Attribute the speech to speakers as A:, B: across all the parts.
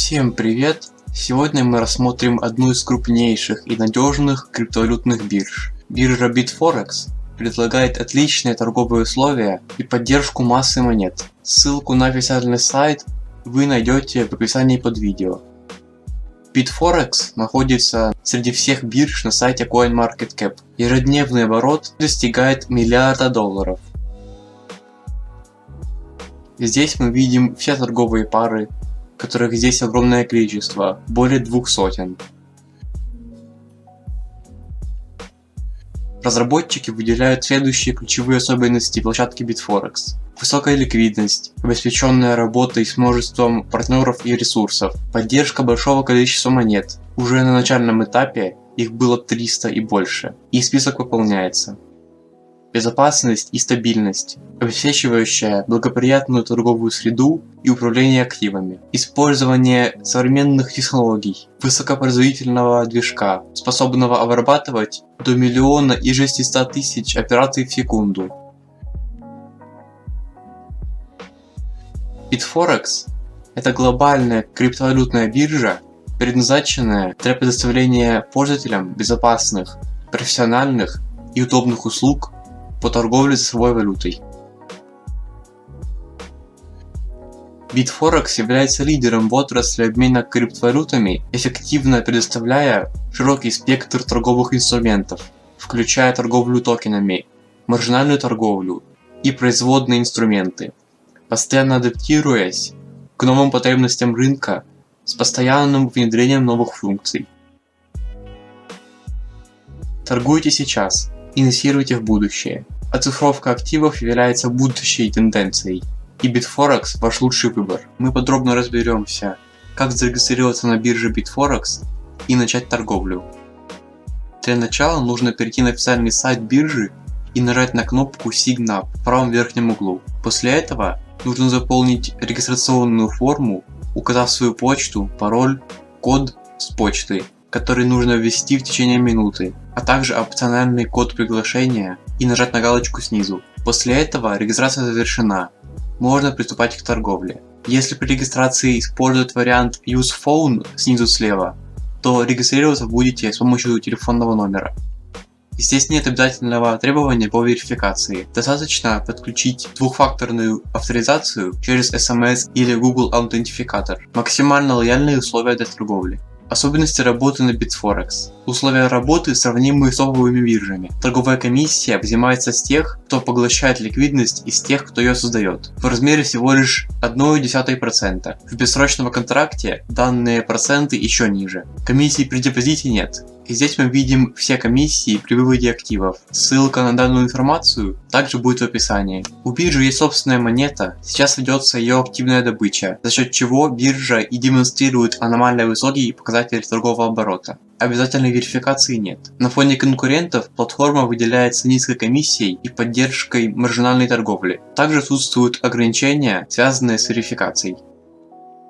A: Всем привет! Сегодня мы рассмотрим одну из крупнейших и надежных криптовалютных бирж. Биржа Bitforex предлагает отличные торговые условия и поддержку массы монет. Ссылку на официальный сайт вы найдете в описании под видео. Bitforex находится среди всех бирж на сайте CoinMarketCap. Ежедневный оборот достигает миллиарда долларов. Здесь мы видим все торговые пары, которых здесь огромное количество, более двух сотен. Разработчики выделяют следующие ключевые особенности площадки Bitforex. Высокая ликвидность, обеспеченная работой с множеством партнеров и ресурсов, поддержка большого количества монет. Уже на начальном этапе их было 300 и больше, и список выполняется безопасность и стабильность, обеспечивающая благоприятную торговую среду и управление активами, использование современных технологий, высокопроизводительного движка, способного обрабатывать до миллиона и 600 тысяч операций в секунду. Bitforex – это глобальная криптовалютная биржа, предназначенная для предоставления пользователям безопасных, профессиональных и удобных услуг по торговле цифровой валютой. Bitforex является лидером в отрасли обмена криптовалютами, эффективно предоставляя широкий спектр торговых инструментов, включая торговлю токенами, маржинальную торговлю и производные инструменты, постоянно адаптируясь к новым потребностям рынка с постоянным внедрением новых функций. Торгуйте сейчас – инвестируйте в будущее. Оцифровка активов является будущей тенденцией, и Bitforex ваш лучший выбор. Мы подробно разберемся, как зарегистрироваться на бирже Bitforex и начать торговлю. Для начала нужно перейти на официальный сайт биржи и нажать на кнопку Sign Up в правом верхнем углу. После этого нужно заполнить регистрационную форму, указав свою почту, пароль, код с почты который нужно ввести в течение минуты, а также опциональный код приглашения и нажать на галочку снизу. После этого регистрация завершена. Можно приступать к торговле. Если при регистрации использовать вариант Use Phone снизу слева, то регистрироваться будете с помощью телефонного номера. Здесь нет обязательного требования по верификации. Достаточно подключить двухфакторную авторизацию через SMS или Google аутентификатор. Максимально лояльные условия для торговли. Особенности работы на Bitforex. Условия работы сравнимы с топовыми биржами. Торговая комиссия взимается с тех, кто поглощает ликвидность и с тех, кто ее создает, в размере всего лишь 0,1%. В бессрочном контракте данные проценты еще ниже. Комиссии при депозите нет. И здесь мы видим все комиссии при выводе активов. Ссылка на данную информацию также будет в описании. У биржи есть собственная монета, сейчас ведется ее активная добыча, за счет чего биржа и демонстрирует аномально высокий показатель торгового оборота. Обязательной верификации нет. На фоне конкурентов платформа выделяется низкой комиссией и поддержкой маржинальной торговли. Также отсутствуют ограничения, связанные с верификацией.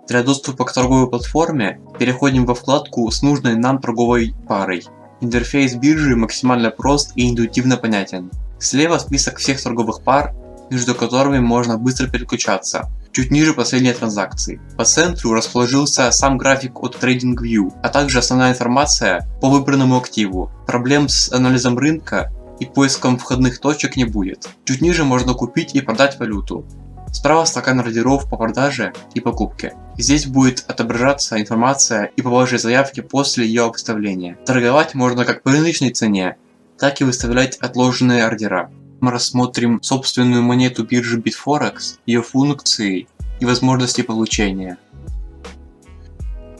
A: Для доступа к торговой платформе переходим во вкладку с нужной нам торговой парой. Интерфейс биржи максимально прост и интуитивно понятен. Слева список всех торговых пар, между которыми можно быстро переключаться. Чуть ниже последние транзакции. По центру расположился сам график от TradingView, а также основная информация по выбранному активу. Проблем с анализом рынка и поиском входных точек не будет. Чуть ниже можно купить и продать валюту. Справа стакан ордеров по продаже и покупке. Здесь будет отображаться информация и по вашей заявке после ее выставления. Торговать можно как по рыночной цене, так и выставлять отложенные ордера. Мы рассмотрим собственную монету биржи Bitforex, ее функции и возможности получения.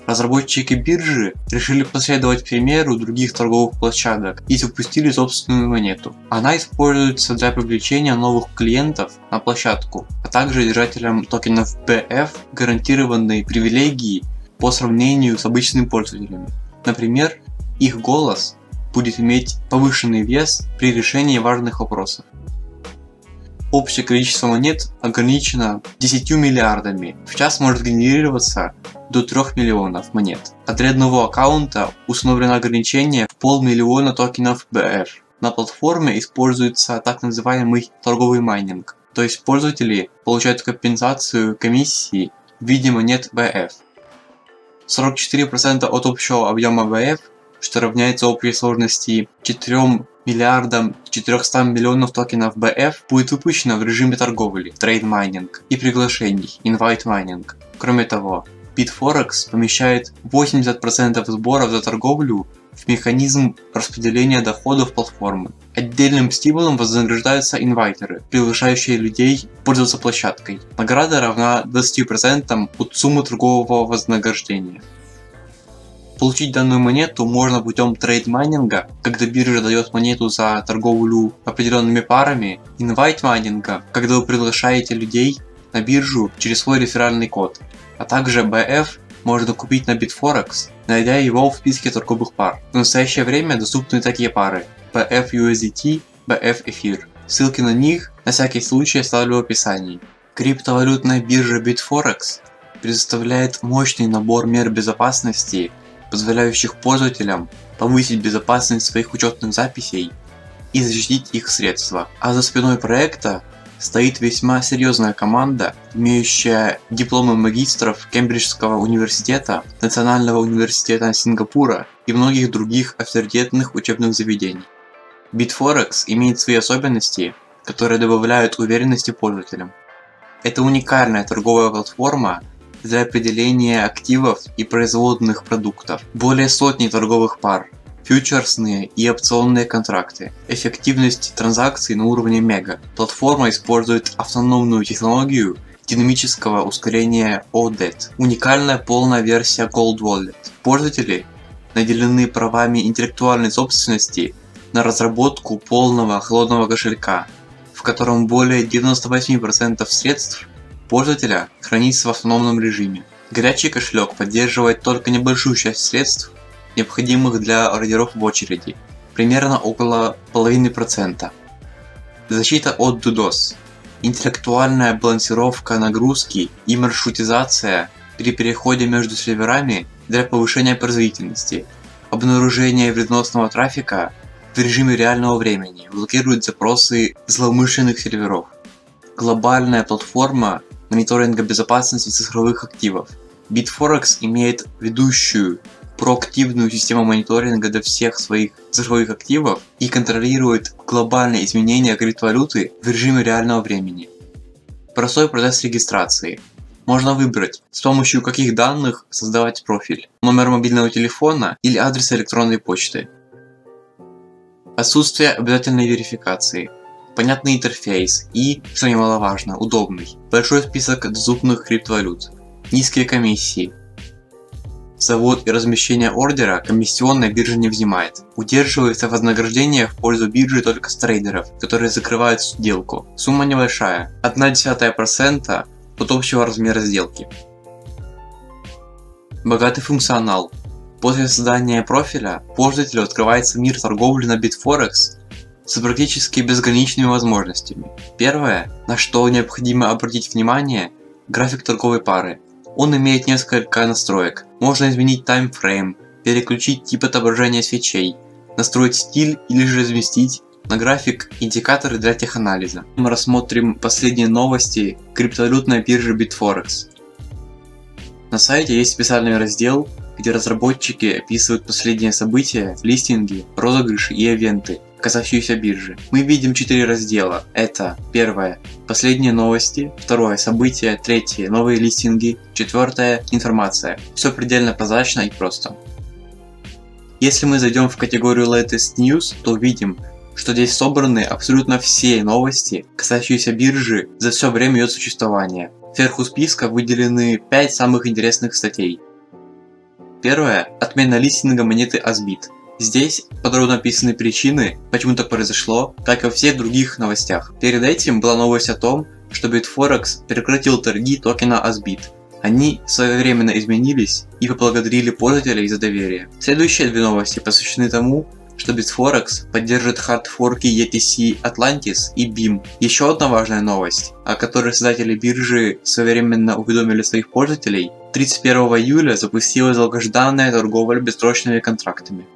A: Разработчики биржи решили последовать примеру других торговых площадок и запустили собственную монету. Она используется для привлечения новых клиентов на площадку, а также держателям токенов BF гарантированные привилегии по сравнению с обычными пользователями. Например, их голос будет иметь повышенный вес при решении важных вопросов. Общее количество монет ограничено 10 миллиардами. В час может генерироваться до 3 миллионов монет. А для одного аккаунта установлено ограничение в полмиллиона токенов BR. На платформе используется так называемый торговый майнинг, то есть пользователи получают компенсацию комиссии в виде монет BF. 44% от общего объема BF, что равняется общей сложности 4 миллиардам 400 миллионов токенов BF будет выпущено в режиме торговли, trade mining и приглашений, invite mining. Кроме того, Bitforex помещает 80% сборов за торговлю в механизм распределения доходов платформы. Отдельным стимулом вознаграждаются инвайтеры, приглашающие людей пользоваться площадкой. Награда равна 20% от суммы торгового вознаграждения. Получить данную монету можно путем трейд-майнинга, когда биржа дает монету за торговлю определенными парами, инвайт-майнинга, когда вы приглашаете людей на биржу через свой реферальный код, а также BF можно купить на Bitforex, найдя его в списке торговых пар. В настоящее время доступны такие пары BF USDT, BF Эфир. Ссылки на них на всякий случай оставлю в описании. Криптовалютная биржа Bitforex предоставляет мощный набор мер безопасности, позволяющих пользователям повысить безопасность своих учетных записей и защитить их средства. А за спиной проекта стоит весьма серьезная команда, имеющая дипломы магистров Кембриджского университета, Национального университета Сингапура и многих других авторитетных учебных заведений. Bitforex имеет свои особенности, которые добавляют уверенности пользователям. Это уникальная торговая платформа для определения активов и производных продуктов, более сотни торговых пар, фьючерсные и опционные контракты. Эффективность транзакций на уровне мега. Платформа использует автономную технологию динамического ускорения ODET. Уникальная полная версия Gold Wallet. Пользователи наделены правами интеллектуальной собственности на разработку полного холодного кошелька, в котором более 98% средств пользователя хранится в автономном режиме. Горячий кошелек поддерживает только небольшую часть средств, необходимых для ордеров в очереди, примерно около половины процента. Защита от DDoS. Интеллектуальная балансировка нагрузки и маршрутизация при переходе между серверами для повышения производительности. Обнаружение вредоносного трафика в режиме реального времени блокирует запросы злоумышленных серверов. Глобальная платформа мониторинга безопасности цифровых активов. Bitforex имеет ведущую проактивную систему мониторинга для всех своих цифровых активов и контролирует глобальные изменения криптовалюты в режиме реального времени. Простой процесс регистрации. Можно выбрать, с помощью каких данных создавать профиль, номер мобильного телефона или адрес электронной почты. Отсутствие обязательной верификации. Понятный интерфейс и, что немаловажно, удобный. Большой список доступных криптовалют. Низкие комиссии, Завод и размещение ордера комиссионная биржа не взимает. Удерживается вознаграждение в пользу биржи только с трейдеров, которые закрывают сделку. Сумма небольшая, 1,1% от общего размера сделки. Богатый функционал. После создания профиля пользователю открывается мир торговли на Bitforex с практически безграничными возможностями. Первое, на что необходимо обратить внимание, график торговой пары. Он имеет несколько настроек. Можно изменить таймфрейм, переключить тип отображения свечей, настроить стиль или же разместить на график индикаторы для теханализа. Мы рассмотрим последние новости криптовалютной биржи Bitforex. На сайте есть специальный раздел, где разработчики описывают последние события, листинги, розыгрыши и ивенты, касающиеся биржи. Мы видим четыре раздела. Это первое – последние новости, второе – события, третье – новые листинги, четвертое – информация. Все предельно прозрачно и просто. Если мы зайдем в категорию Latest News, то увидим, что здесь собраны абсолютно все новости, касающиеся биржи за все время ее существования. Вверху списка выделены 5 самых интересных статей. Первое – отмена листинга монеты Asbit. Здесь подробно описаны причины, почему так произошло, как и во всех других новостях. Перед этим была новость о том, что Bitforex прекратил торги токена Asbit. Они своевременно изменились и поблагодарили пользователей за доверие. Следующие две новости посвящены тому, что Bitforex поддержит хардфорки ETC Atlantis и BIM. Еще одна важная новость, о которой создатели биржи своевременно уведомили своих пользователей, 31 июля запустилась долгожданная торговля бессрочными контрактами.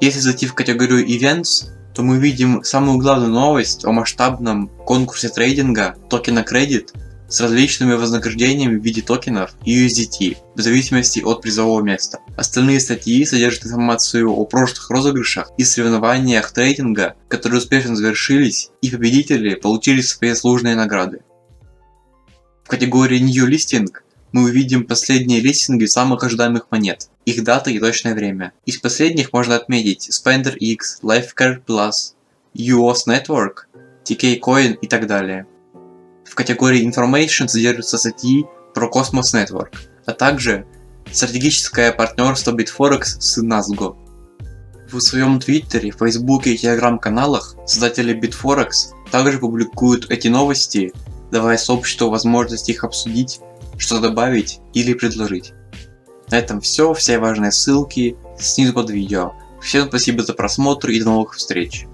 A: Если зайти в категорию Events, то мы видим самую главную новость о масштабном конкурсе трейдинга токена Credit с различными вознаграждениями в виде токенов и USDT, в зависимости от призового места. Остальные статьи содержат информацию о прошлых розыгрышах и соревнованиях трейдинга, которые успешно завершились, и победители получили свои служные награды. В категории New Listing мы увидим последние листинги самых ожидаемых монет, их дата и точное время. Из последних можно отметить Spender X, Lifecare Plus, UOS Network, TK Coin и так далее. В категории Information содержатся статьи про Cosmos Network, а также стратегическое партнерство Bitforex с Nazgo. В своем твиттере, фейсбуке и телеграм-каналах создатели Bitforex также публикуют эти новости, давая сообществу возможность их обсудить, что добавить или предложить. На этом все, все важные ссылки снизу под видео. Всем спасибо за просмотр и до новых встреч.